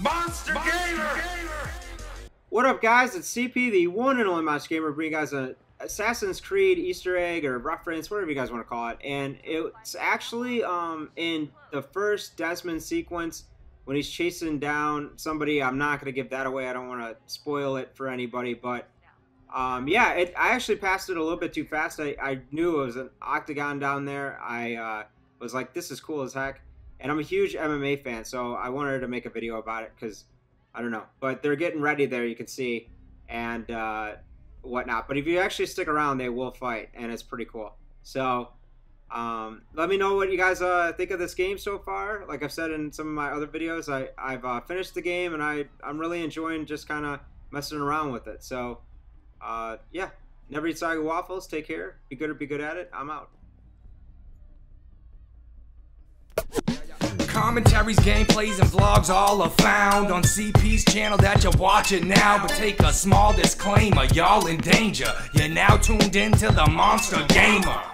Monster Gamer! What up, guys? It's CP, the one and only Monster Gamer, bringing you guys an Assassin's Creed Easter egg or reference, whatever you guys want to call it. And it's actually um, in the first Desmond sequence when he's chasing down somebody. I'm not going to give that away. I don't want to spoil it for anybody, but um, yeah, it, I actually passed it a little bit too fast. I, I knew it was an octagon down there. I uh, was like, this is cool as heck. And I'm a huge MMA fan, so I wanted to make a video about it because I don't know. But they're getting ready there, you can see, and uh, whatnot. But if you actually stick around, they will fight, and it's pretty cool. So um, let me know what you guys uh, think of this game so far. Like I've said in some of my other videos, I, I've uh, finished the game, and I, I'm really enjoying just kind of messing around with it. So uh, yeah, never eat soggy waffles. Take care. Be good or be good at it. I'm out. Commentaries, gameplays, and vlogs all are found on CP's channel that you're watching now. But take a small disclaimer, y'all in danger. You're now tuned into the Monster Gamer.